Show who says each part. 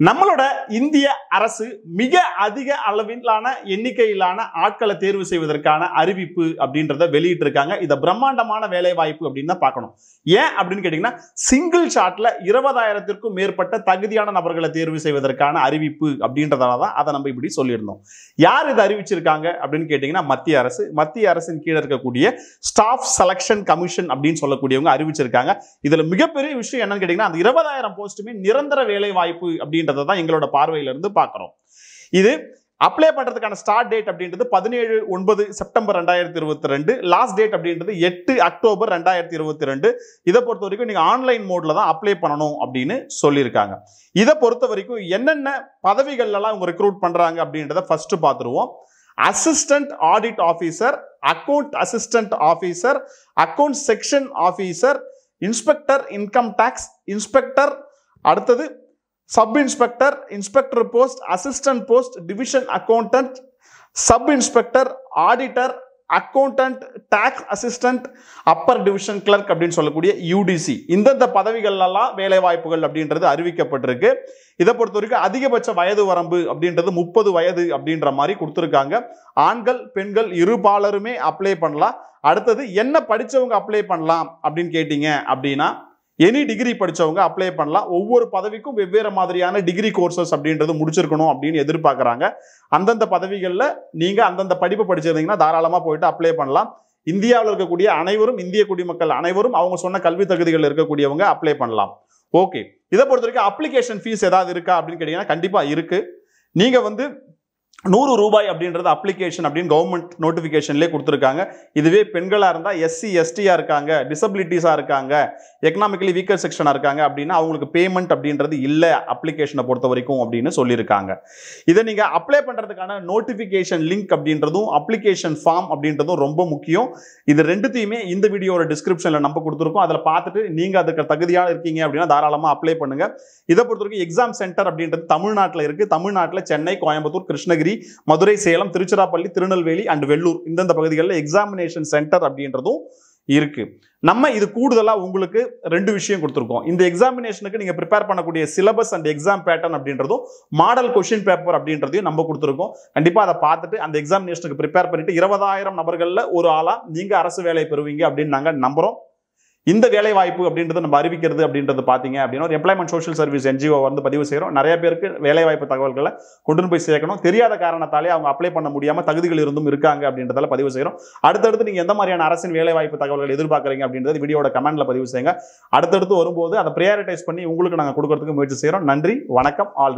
Speaker 1: நம்மளோட இந்திய அரசு மிக அதிக அளவிலான எண்ணிக்கையிலான ஆட்களை தேர்வு செய்வதற்கான அறிவிப்பு அப்படின்றத வெளியிட்டு இருக்காங்க இதை பிரம்மாண்டமான வேலை வாய்ப்பு அப்படின்னு தான் பார்க்கணும். ஏன் அப்படின்னு கேட்டீங்கன்னா சிங்கிள் ஷாட்ல இருபதாயிரத்திற்கும் மேற்பட்ட தகுதியான நபர்களை தேர்வு செய்வதற்கான அறிவிப்பு அப்படின்றதால தான் அதை நம்ம இப்படி சொல்லியிருந்தோம். யார் இதை அறிவிச்சிருக்காங்க அப்படின்னு கேட்டீங்கன்னா மத்திய அரசு. மத்திய அரசின் கீழே இருக்கக்கூடிய ஸ்டாஃப் செலக்ஷன் கமிஷன் அப்படின்னு சொல்லக்கூடியவங்க அறிவிச்சிருக்காங்க. இதுல மிகப்பெரிய விஷயம் என்னன்னு கேட்டீங்கன்னா அந்த இருபதாயிரம் போஸ்ட்டுமே நிரந்தர வேலை வாய்ப்பு அப்படின்றத தான் எங்களோட பார்வையிலிருந்து இருந்து இது அப்ளை பண்றதுக்கான ஸ்டார்ட் டேட் அப்படின்றது பதினேழு ஒன்பது செப்டம்பர் ரெண்டாயிரத்தி இருபத்தி ரெண்டு. லாஸ்ட் டேட் அப்படின்றது எட்டு அக்டோபர் ரெண்டாயிரத்தி இருபத்தி ரெண்டு. இதை பொறுத்த வரைக்கும் நீங்க ஆன்லைன் மோட்ல தான் அப்ளை பண்ணணும் அப்படின்னு சொல்லியிருக்காங்க. இதை பொறுத்த வரைக்கும் என்னென்ன பதவிகள்லாம் இவங்க ரெக்ரூட் பண்றாங்க அப்படின்றத ஃபர்ஸ்ட் பார்த்துருவோம். Assistant audit officer account assistant officer account section officer inspector income tax inspector அடுத்தது sub inspector inspector post assistant post division accountant sub inspector auditor accountant tax assistant upper division clerk அப்படின்னு சொல்லக்கூடிய UTC இந்தந்த பதவிகள்லாம் வேலை வாய்ப்புகள் அப்படின்றது அறிவிக்கப்பட்டிருக்கு. இதை பொறுத்த வரைக்கும் அதிகபட்ச வயது வரம்பு அப்படின்றது முப்பது வயது அப்படின்ற மாதிரி கொடுத்துருக்காங்க. ஆண்கள் பெண்கள் இரு பாலருமே அப்ளை பண்ணலாம். அடுத்தது என்ன படிச்சவங்க அப்ளை பண்ணலாம் அப்படின்னு கேட்டீங்க அப்படின்னா எனி டிகிரி படித்தவங்க அப்ளை பண்ணலாம். ஒவ்வொரு பதவிக்கும் வெவ்வேறு மாதிரியான டிகிரி கோர்சஸ் அப்படின்றது முடிச்சிருக்கணும் அப்படின்னு எதிர்பார்க்குறாங்க. அந்தந்த பதவிகளில் நீங்கள் அந்தந்த படிப்பு படிச்சிருந்தீங்கன்னா தாராளமாக போயிட்டு அப்ளை பண்ணலாம். இந்தியாவில் இருக்கக்கூடிய அனைவரும் இந்திய குடிமக்கள் அனைவரும் அவங்க சொன்ன கல்வி தகுதிகள் இருக்கக்கூடியவங்க அப்ளை பண்ணலாம். ஓகே இதை பொறுத்த வரைக்கும் அப்ளிகேஷன் ஃபீஸ் ஏதாவது இருக்கா அப்படின்னு கேட்டிங்கன்னா கண்டிப்பாக இருக்கு. நீங்கள் வந்து நூறு ரூபாய் அப்படின்றது அப்ளிகேஷன் அப்படின்னு கவர்மெண்ட் நோட்டிஃபிகேஷன்லேயே கொடுத்துருக்காங்க. இதுவே பெண்களாக இருந்தால் எஸ்சி எஸ்டியாக இருக்காங்க டிசபிலிட்டிஸாக இருக்காங்க எக்கனாமிக்கலி வீக்கர் செக்ஷனாக இருக்காங்க அப்படின்னா அவங்களுக்கு பேமெண்ட் அப்படின்றது இல்லை அப்ளிகேஷனை பொறுத்த வரைக்கும் அப்படின்னு சொல்லியிருக்காங்க. இதை நீங்கள் அப்ளை பண்ணுறதுக்கான நோட்டிஃபிகேஷன் லிங்க் அப்படின்றதும் அப்ளிகேஷன் ஃபார்ம் அப்படின்றதும் ரொம்ப முக்கியம். இது ரெண்டுத்தையுமே இந்த வீடியோட டிஸ்கிரிப்ஷனில் நம்ம கொடுத்துருக்கோம். அதில் பார்த்துட்டு நீங்கள் அதுக்கு தகுதியாக இருக்கீங்க அப்படின்னா தாராளமாக அப்ளை பண்ணுங்க. இதை பொறுத்த வரைக்கும் எக்ஸாம் சென்டர் அப்படின்றது தமிழ்நாட்டில் இருக்குது தமிழ்நாட்டில் சென்னை கோயம்புத்தூர் கிருஷ்ணகிரி மதுரை சேலம் திருச்சிராப்பள்ளி திருநெல்வேலி அண்ட் வெள்ளூர் இந்தந்த பகுதிகளில் எக்ஸாமினேஷன் சென்டர் அப்படின்றதும் இருக்கு. நம்ம இது கூடுதலா உங்களுக்கு ரெண்டு விஷயம் கொடுத்துருக்கோம். இந்த எக்ஸாமினேஷனுக்கு நீங்க ப்ரிப்பேர் பண்ணக்கூடிய சிலபஸ் அண்ட் எக்ஸாம் பேட்டர்ன் அப்படின்றதும் மாடல் கொஷின் பேப்பர் அப்படின்றதையும் நம்ம கொடுத்துருக்கோம். கண்டிப்பா அதை பார்த்துட்டு அந்த எக்ஸாமினேஷனுக்கு ப்ரிப்பேர் பண்ணிட்டு இருபதாயிரம் நபர்களில் ஒரு ஆளா நீங்க அரசு வேலை பெறுவீங்க அப்படின்னு நாங்க நம்புறோம். இந்த வேலை வாய்ப்பு அப்படின்றத நம்ம அறிவிக்கிறது அப்படின்றது பார்த்தீங்க அப்படின்னா ஒரு எம்ப்ளாய்மெண்ட் சோஷியல் சர்வீஸ் என்ஜிஓ வந்து பதிவு செய்கிறோம் நிறைய பேருக்கு வேலை வாய்ப்பு தகவல்களை கொண்டு போய் சேர்க்கணும். தெரியாத காரணத்தாலே அவங்க அப்ளை பண்ண முடியாம தகுதிகள் இருந்தும் இருக்காங்க அப்படின்றதால பதிவு செய்கிறோம் அடுத்தடுத்து நீங்க எந்த மாதிரியான அரசின் வேலை வாய்ப்பு தகவல்கள் எதிர்பார்க்குறீங்க அப்படின்றது வீடியோட கமெண்ட்ல பதிவு செய்யுங்க. அடுத்தடுத்து வரும்போது அதை ப்ரையாரிட்டைஸ் பண்ணி உங்களுக்கு நாங்கள் கொடுக்கறதுக்கு முயற்சி செய்கிறோம் நன்றி வணக்கம் ஆல்